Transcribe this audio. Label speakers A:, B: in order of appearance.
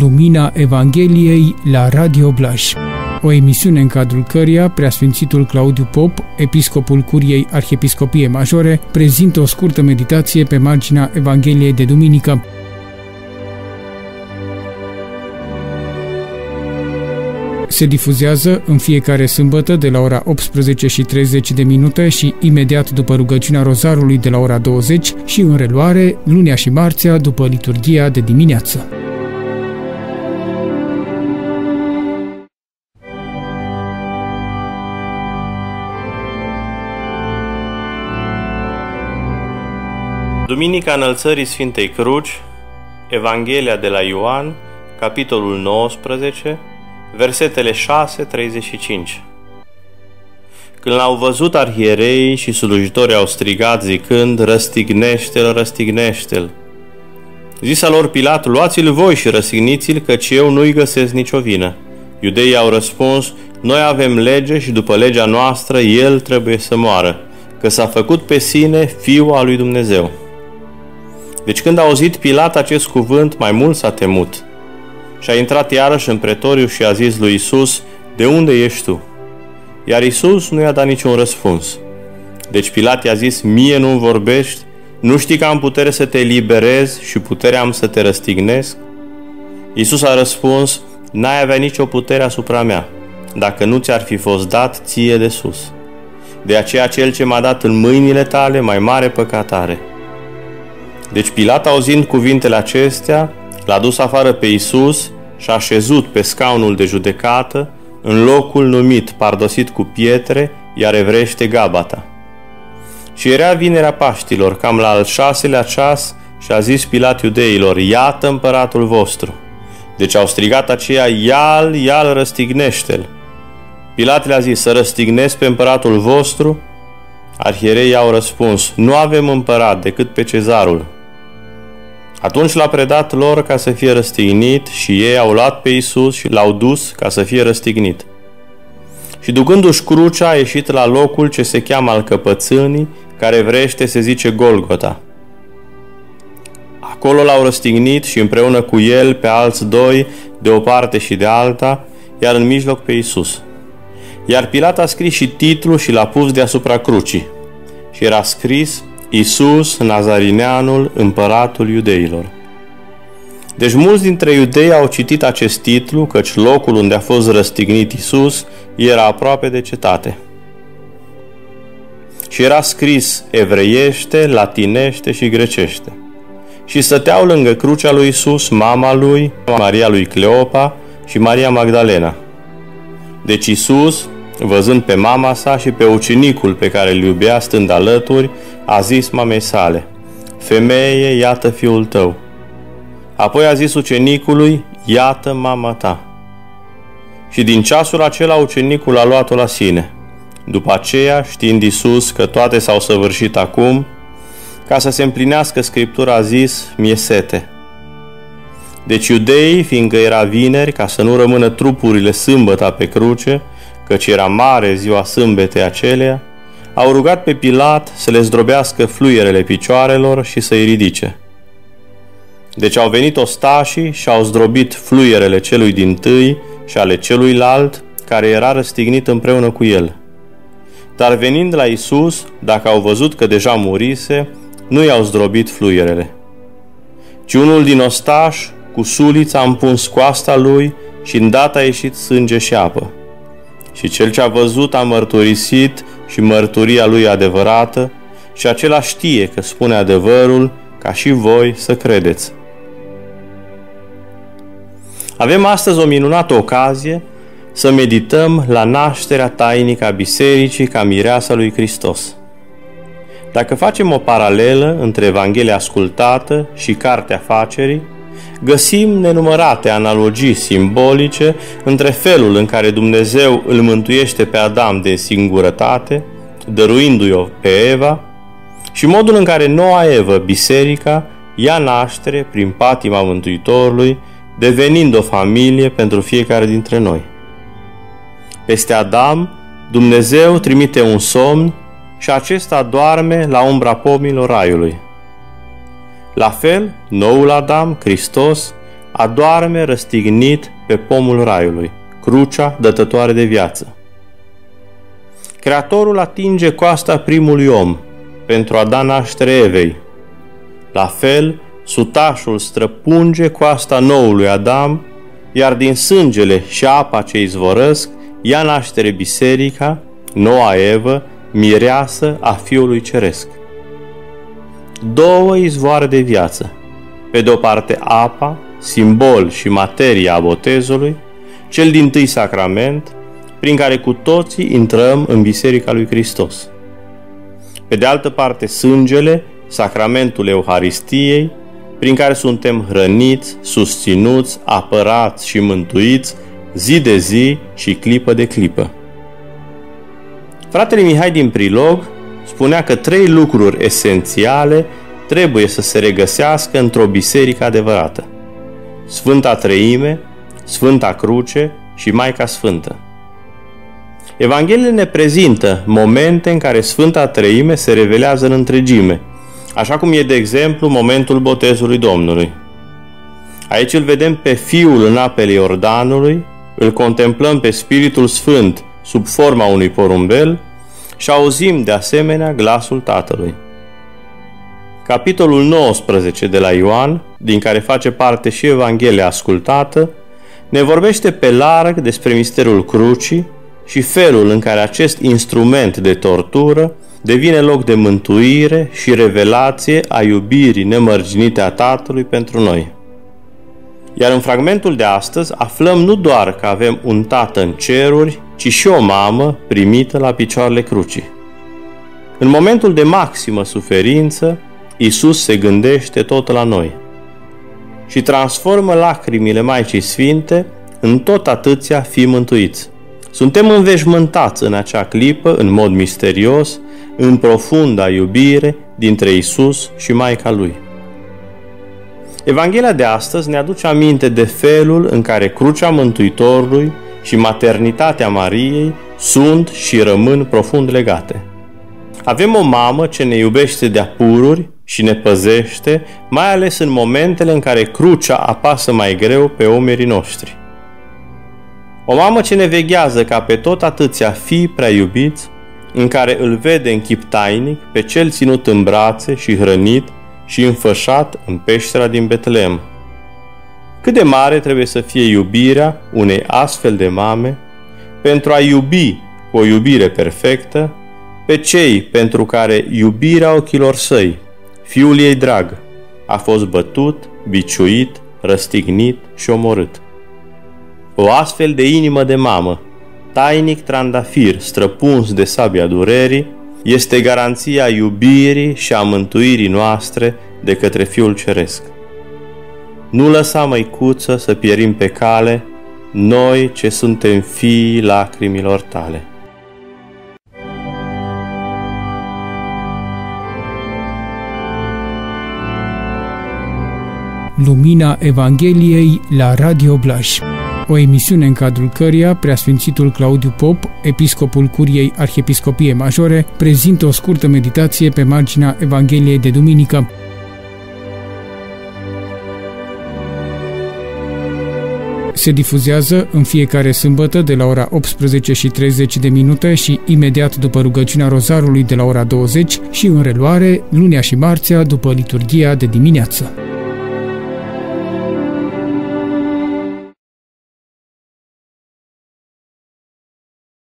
A: Lumina Evangheliei la Radio Blaj. O emisiune în cadrul căreia Preasfințitul Claudiu Pop, episcopul Curiei Arhiepiscopie Majore, prezintă o scurtă meditație pe marginea Evangheliei de duminică. Se difuzează în fiecare sâmbătă de la ora 18 și 30 de minute și imediat după rugăciunea rozarului de la ora 20 și în reluare lunea și marțea după liturgia de dimineață.
B: Duminica Înălțării Sfintei Cruci, Evanghelia de la Ioan, capitolul 19, versetele 6-35. Când l-au văzut arhierei și slujitorii au strigat zicând, Răstignește-l, răstignește-l! Zisa lor Pilat, luați-l voi și răsigniți-l, căci eu nu-i găsesc nicio vină. Iudeii au răspuns, noi avem lege și după legea noastră el trebuie să moară, că s-a făcut pe sine fiul al lui Dumnezeu. Deci când a auzit Pilat acest cuvânt, mai mult s-a temut. Și a intrat iarăși în pretoriu și a zis lui Isus, De unde ești tu? Iar Isus nu i-a dat niciun răspuns. Deci Pilat i-a zis, mie nu vorbești? Nu știi că am putere să te eliberez și puterea am să te răstignesc? Isus a răspuns, n-ai avea nicio putere asupra mea, dacă nu ți-ar fi fost dat ție de sus. De aceea cel ce m-a dat în mâinile tale, mai mare păcat are. Deci Pilat, auzind cuvintele acestea, l-a dus afară pe Isus și a șezut pe scaunul de judecată în locul numit pardosit cu pietre, iar evrește Gabata. Și era vinerea Paștilor, cam la al șaselea ceas, și a zis Pilat iudeilor, iată împăratul vostru. Deci au strigat aceea, ia-l, ia-l, răstignește-l. Pilat le-a zis, să răstignesc pe împăratul vostru? Arhierei au răspuns, nu avem împărat decât pe cezarul. Atunci l-a predat lor ca să fie răstignit și ei au luat pe Isus și l-au dus ca să fie răstignit. Și ducându-și crucea a ieșit la locul ce se cheamă al căpățânii, care vrește se zice Golgota. Acolo l-au răstignit și împreună cu el pe alți doi, de o parte și de alta, iar în mijloc pe Isus. Iar Pilat a scris și titlul și l-a pus deasupra crucii. Și era scris Isus, Nazarineanul, împăratul iudeilor. Deci mulți dintre iudei au citit acest titlu, căci locul unde a fost răstignit Isus era aproape de cetate. Și era scris evreiește, latinește și grecește. Și stăteau lângă crucea lui Isus mama lui, Maria lui Cleopa și Maria Magdalena. Deci Isus, văzând pe mama sa și pe ucenicul pe care îl iubea stând alături, a zis mamei sale, Femeie, iată fiul tău. Apoi a zis ucenicului, iată mama ta. Și din ceasul acela ucenicul a luat-o la sine. După aceea, știind Isus că toate s-au săvârșit acum, ca să se împlinească Scriptura a zis, mie sete. Deci iudeii, fiindcă era vineri, ca să nu rămână trupurile sâmbăta pe cruce, căci era mare ziua sâmbetei acelea, au rugat pe Pilat să le zdrobească fluierele picioarelor și să-i ridice. Deci au venit ostașii și au zdrobit fluierele celui din tâi și ale celuilalt, care era răstignit împreună cu el. Dar venind la Isus, dacă au văzut că deja murise, nu i-au zdrobit fluierele. Ci unul din ostași, cu sulița, a împuns coasta lui și îndată a ieșit sânge și apă. Și cel ce a văzut a mărturisit și mărturia lui adevărată și acela știe că spune adevărul ca și voi să credeți. Avem astăzi o minunată ocazie să medităm la nașterea tainică a Bisericii ca mireasa lui Hristos. Dacă facem o paralelă între Evanghelia ascultată și Cartea Facerii, găsim nenumărate analogii simbolice între felul în care Dumnezeu îl mântuiește pe Adam de singurătate, dăruindu-i-o pe Eva, și modul în care noua Evă, biserica, ia naștere prin patima Mântuitorului, devenind o familie pentru fiecare dintre noi. Peste Adam, Dumnezeu trimite un somn și acesta doarme la umbra pomilor raiului. La fel, noul Adam, Hristos, adoarme răstignit pe pomul raiului, crucea dătătoare de viață. Creatorul atinge coasta primului om pentru a da naștere Evei. La fel, sutașul străpunge coasta noului Adam, iar din sângele și apa ce izvorăsc, ia naștere biserica, noua Evă, mireasă a Fiului Ceresc. Două izvoare de viață, pe de o parte apa, simbol și materia a botezului, cel din tâi sacrament, prin care cu toții intrăm în Biserica lui Hristos. Pe de altă parte, sângele, sacramentul Euharistiei, prin care suntem hrăniți, susținuți, apărați și mântuiți zi de zi și clipă de clipă. Fratele Mihai din Prilog spunea că trei lucruri esențiale trebuie să se regăsească într-o biserică adevărată. Sfânta Treime, Sfânta Cruce și Maica Sfântă. Evangheliile ne prezintă momente în care Sfânta Treime se revelează în întregime, așa cum e de exemplu momentul botezului Domnului. Aici îl vedem pe Fiul în apele Iordanului, îl contemplăm pe Spiritul Sfânt sub forma unui porumbel și auzim de asemenea glasul Tatălui. Capitolul 19 de la Ioan, din care face parte și Evanghelia ascultată, ne vorbește pe larg despre misterul crucii și felul în care acest instrument de tortură devine loc de mântuire și revelație a iubirii nemărginite a Tatălui pentru noi. Iar în fragmentul de astăzi aflăm nu doar că avem un tată în ceruri, ci și o mamă primită la picioarele crucii. În momentul de maximă suferință, Isus se gândește tot la noi și transformă lacrimile Maicii Sfinte în tot atâția fi mântuiți. Suntem înveșmântați în acea clipă, în mod misterios, în profunda iubire dintre Isus și Maica Lui. Evanghelia de astăzi ne aduce aminte de felul în care crucea Mântuitorului și maternitatea Mariei sunt și rămân profund legate. Avem o mamă ce ne iubește de apururi și ne păzește, mai ales în momentele în care crucea apasă mai greu pe omerii noștri. O mamă ce ne veghează ca pe tot atâția fii prea iubiți, în care îl vede în chip tainic pe cel ținut în brațe și hrănit și înfășat în peștera din Betleem. Cât de mare trebuie să fie iubirea unei astfel de mame pentru a iubi cu o iubire perfectă pe cei pentru care iubirea ochilor săi, fiul ei drag, a fost bătut, biciuit, răstignit și omorât. O astfel de inimă de mamă, tainic trandafir străpuns de sabia durerii, este garanția iubirii și a mântuirii noastre de către Fiul Ceresc. Nu lăsa măicuță să pierim pe cale, noi ce suntem fiii lacrimilor tale.
A: Lumina Evangheliei la Radio Blaj o emisiune în cadrul căreia preasfințitul Claudiu Pop, episcopul Curiei Arhiepiscopiei Majore, prezintă o scurtă meditație pe marginea Evangheliei de Duminică. Se difuzează în fiecare sâmbătă de la ora 18 și 30 de minute și imediat după rugăciunea rozarului de la ora 20 și în reluare lunia și marțea după liturgia de dimineață.